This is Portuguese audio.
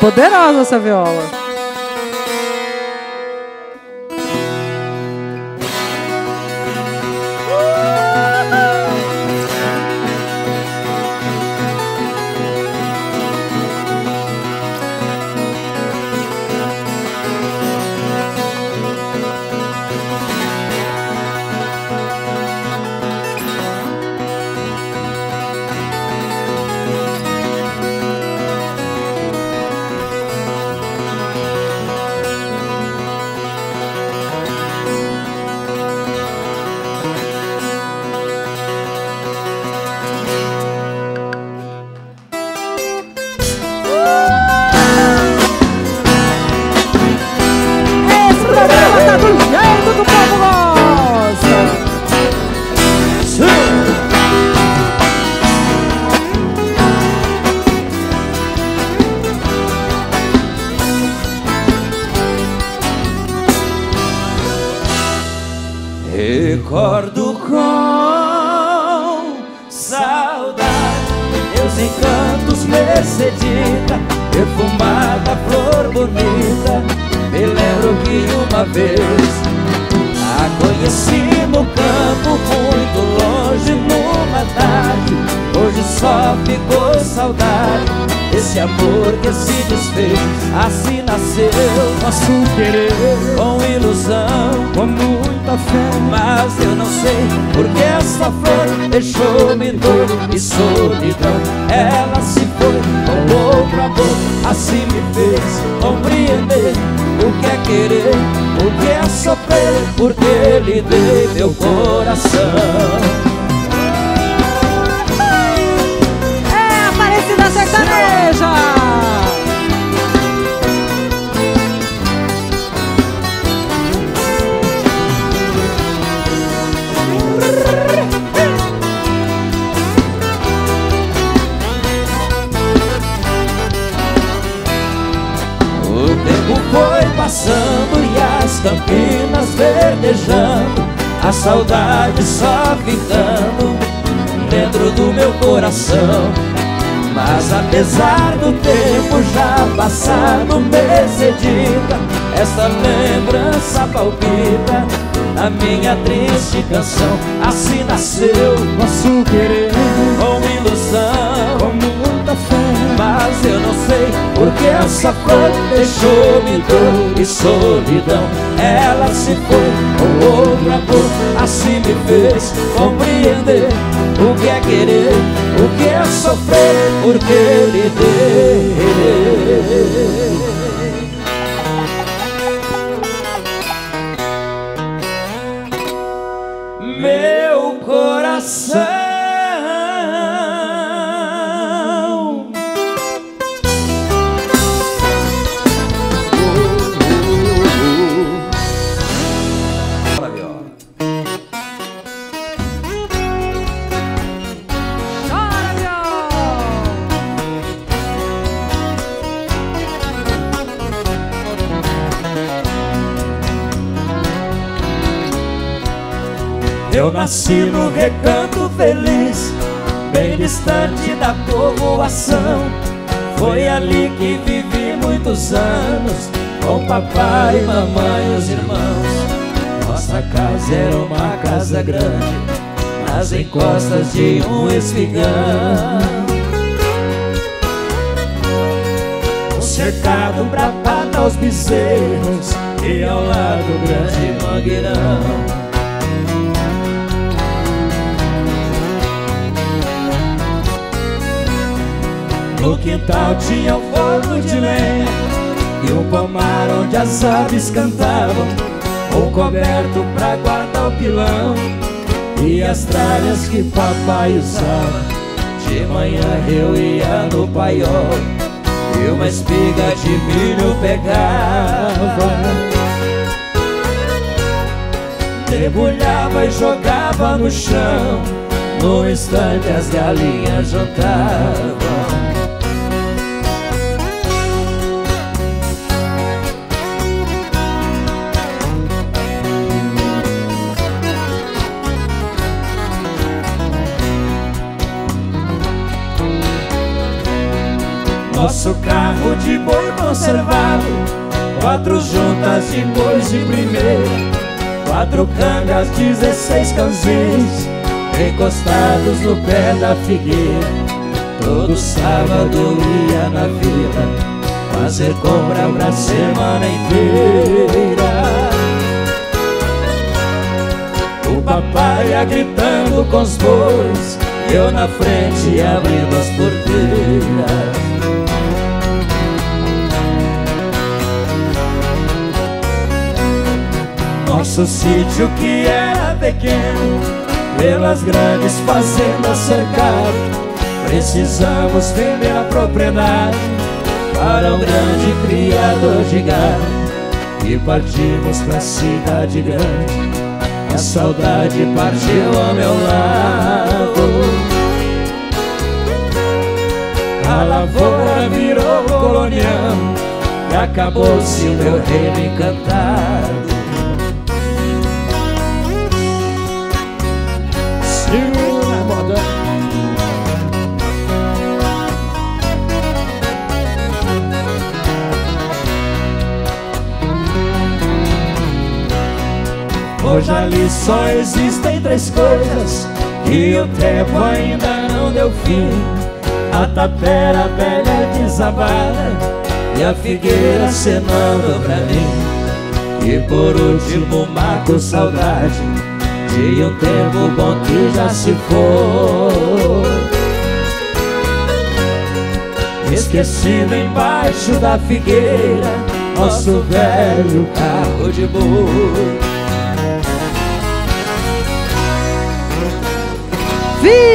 Poderosa essa viola. Recordo com saudade Meus encantos Mercedita Perfumada flor bonita. Me lembro que uma vez A conheci no campo Muito longe numa tarde só ficou saudade. Esse amor que se desfez Assim nasceu nosso querer. Com ilusão, com muita fé Mas eu não sei porque essa flor Deixou-me dor e solidão Ela se foi com outro amor Assim me fez compreender O que é querer, o que é sofrer Porque lhe dei meu coração verdejando A saudade só ficando dentro do meu coração. Mas apesar do tempo já passado Mercedita Essa lembrança palpita na minha triste canção. Assim nasceu nosso querer Mas eu não sei porque essa flor Deixou-me dor e solidão. Ela se foi com outro amor Assim me fez compreender O que é querer, o que é sofrer Porque lhe dei Eu nasci no recanto feliz, bem distante da povoação. Foi ali que vivi muitos anos, com papai, mamãe e os irmãos. Nossa casa era uma casa grande, nas encostas de um espigão. Um cercado pra patar os bezerros, e ao lado o grande mangueirão. No quintal tinha um forno de lenha E um pomar onde as aves cantavam Um coberto pra guardar o pilão E as tralhas que papai usava. De manhã eu ia no paiol E uma espiga de milho pegava. Debulhava e jogava no chão No instante as galinhas jantavam Nosso carro de boi conservado. Quatro juntas de bois de primeira Quatro cangas, dezesseis cães Encostados no pé da figueira. Todo sábado ia na vila Fazer compra pra semana inteira. O papai ia gritando com os bois Eu na frente abrindo as porteiras Nosso sítio que era pequeno Pelas grandes fazendas cercado. Precisamos vender a propriedade Para um grande criador de gado. E partimos pra cidade grande A saudade partiu ao meu lado. A lavoura virou colonial E acabou-se o meu reino encantado Hoje ali só existem três coisas Que o tempo ainda não deu fim. A tapera velha desabada E a figueira cenando pra mim. E por último mato saudade De um tempo bom que já se foi. Esquecido embaixo da figueira Nosso velho carro de boi win!